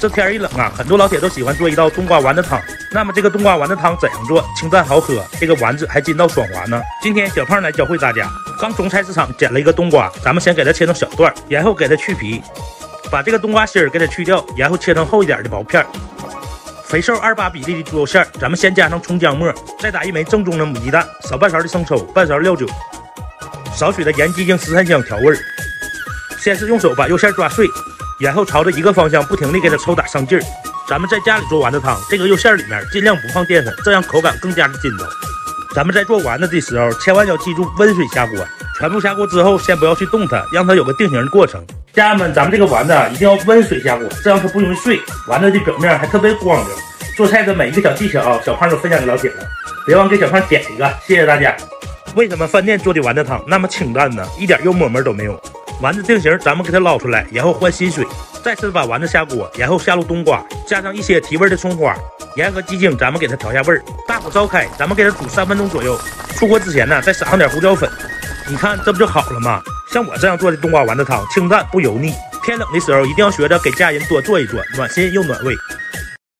这天一冷啊，很多老铁都喜欢做一道冬瓜丸子汤。那么这个冬瓜丸子汤怎样做？清淡好喝，这个丸子还筋道爽滑呢。今天小胖来教会大家。刚从菜市场捡了一个冬瓜，咱们先给它切成小段，然后给它去皮，把这个冬瓜芯儿给它去掉，然后切成厚一点的薄片。肥瘦二八比例的猪肉馅儿，咱们先加上葱姜末，再打一枚正宗的母鸡蛋，少半勺的生抽，半勺料酒，少许的盐、鸡精、十三香调味儿。先是用手把肉馅抓碎。然后朝着一个方向不停地给它抽打上劲儿。咱们在家里做丸子汤，这个肉馅里面尽量不放淀粉，这样口感更加的筋道。咱们在做丸子的时候，千万要记住温水下锅。全部下锅之后，先不要去动它，让它有个定型的过程。家人们，咱们这个丸子一定要温水下锅，这样它不容易碎，丸子的表面还特别光溜。做菜的每一个小技巧，小胖都分享给老铁了，别忘给小胖点一个，谢谢大家。为什么饭店做的丸子汤那么清淡呢？一点肉沫沫都没有。丸子定型，咱们给它捞出来，然后换新水，再次把丸子下锅，然后下入冬瓜，加上一些提味的葱花，盐和鸡精，咱们给它调下味儿。大火烧开，咱们给它煮三分钟左右。出锅之前呢，再撒上点胡椒粉。你看这不就好了吗？像我这样做的冬瓜丸子汤，清淡不油腻。天冷的时候，一定要学着给家人多做一做，暖心又暖胃。